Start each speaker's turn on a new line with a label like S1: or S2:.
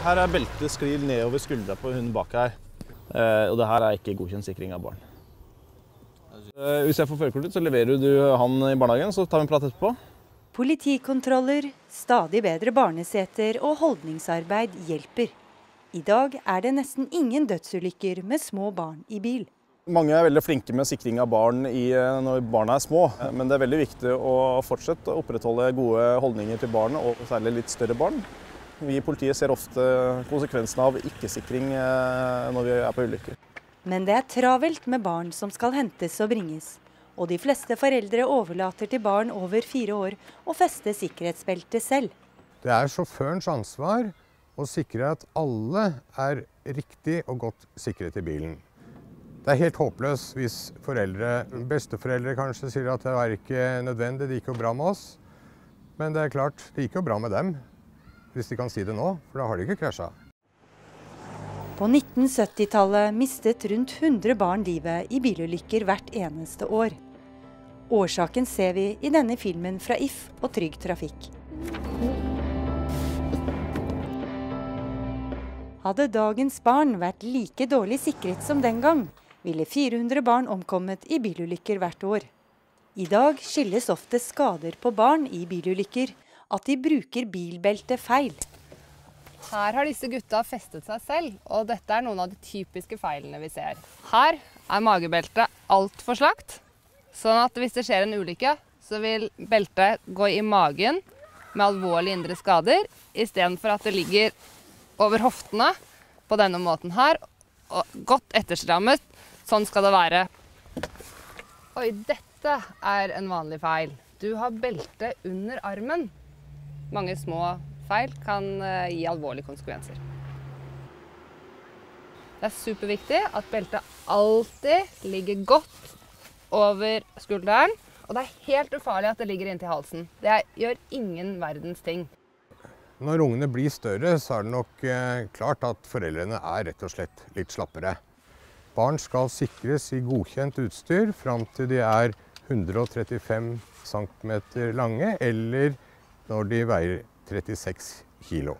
S1: Her er beltet sklir nedover skuldra på hunden bak her. Eh, og det her er ikke godkjent sikring av barn. Eh, hvis jeg får førerkortet, så leverer du han i barnehagen, så tar vi en prat etterpå.
S2: Politikontroller, stadig bedre barneseter og holdningsarbeid hjelper. I dag er det nesten ingen dødsulykker med små barn i bil.
S1: Mange er veldig flinke med sikring av barn i, eh, når barna er små, men det er veldig viktig å fortsette å opprettholde gode holdninger til barn, og særlig litt større barn. Vi i politiet ser ofte konsekvensene av ikke-sikring eh, når vi er på ulykker.
S2: Men det er travelt med barn som skal hentes og bringes. Og de fleste foreldre overlater til barn over fire år å feste sikkerhetsbeltet selv.
S3: Det er sjåførens ansvar å sikre at alle er riktig og godt sikret i bilen. Det er helt håpløst hvis foreldre, besteforeldre kanskje sier at det var ikke nødvendig, det gikk jo bra med oss. Men det er klart, det gikk jo bra med dem, hvis de kan si det nå, for da har de ikke krasja.
S2: På 1970-tallet mistet rundt 100 barn livet i bilulykker hvert eneste år. Årsaken ser vi i denne filmen fra If og Trygg Trafikk. Hadde dagens barn vært like dårlig sikret som den gang, ville 400 barn omkommet i bilulykker hvert år. I dag skyldes ofte skader på barn i bilulykker at de bruker bilbelte feil.
S4: Her har disse gutta festet seg selv, og dette er noen av de typiske feilene vi ser. Her er magebeltet altfor slakt, sånn at hvis det skjer en ulykke, så vil beltet gå i magen med alvorlige indre skader, istedenfor at det ligger over hoftene på denne måten her, og godt etterstrammet. Sånn skal det være. Oi, dette er en vanlig feil. Du har belte under armen. Mange små feil kan eh, gi alvorlige konsekvenser. Det er superviktig at beltet alltid ligger godt over skulderen. Og det er helt ufarlig at det ligger inntil halsen. Det gjør ingen verdens ting.
S3: Når ungene blir større, så er det nok eh, klart at foreldrene er rett og slett litt slappere. Barn skal sikres i godkjent utstyr fram til de er 135 cm lange, eller når de veier 36 kg.